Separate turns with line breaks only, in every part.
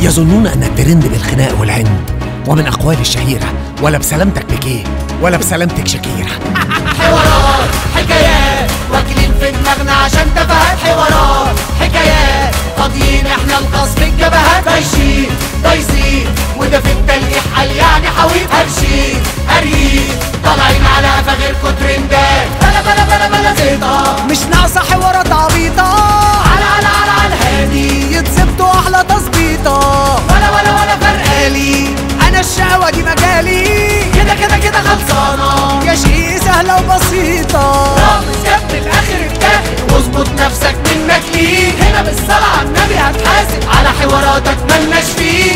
يظنون أن الترند بالخناق والعند ومن أقوال الشهيرة ولا بسلامتك بكيه ولا بسلامتك شكيرة
حوارات حكايات واكلين في دماغنا عشان تفاهات حوارات حكايات فاضيين إحنا القصف الجبهات بايشين دايسين وده في التلقيح قال يعني حويط هرشين قاريين طالعين على قفا غيركوا ترندات بلا بلا بلا بلا زيطة
مش أنا الشقوة دي مجالي.
كده كده كده خلصانة.
يا شيء سهلة وبسيطة.
رامز جاب من الآخر التاخر واظبط نفسك منك ليه هنا بالصلاة على النبي هتحاسب. على حواراتك ملناش فيه.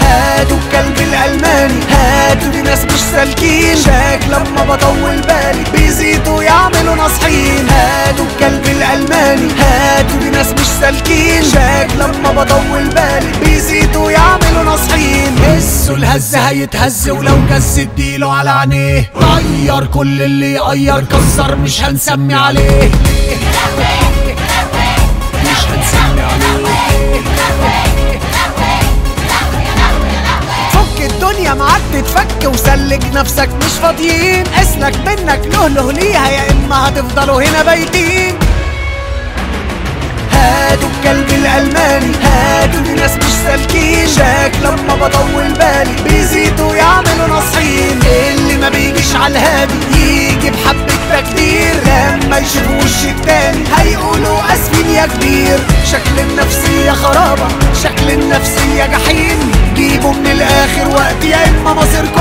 هاتوا الكلب الألماني. هاتوا دي ناس مش سالكين. شاك لما بطول بالي. بيزيدوا يعملوا ناصحين هاتوا الكلب الألماني. هاتوا دي ناس مش سالكين. شاك لما بطول بالي. هسوا الهز هيتهز ولو جز اديله على عينيه. غير كل اللي يغير كسر مش هنسمي عليه. عليه. فك الدنيا وسلك نفسك مش فاضيين. اسلك منك لهله ليها يا إما هتفضلوا هنا بايتين. هاتوا الكلب الألماني. بطول بالي بيزيدوا يعملوا ناصحين اللي ما بيجيش على الهادي يجي بحبة تقدير لما يشوفوا وش التاني هيقولوا آسفين يا كبير. شكل النفسية خرابة شكل النفسية جحيم. جيبوا من الآخر وقت يا إما مصيركوا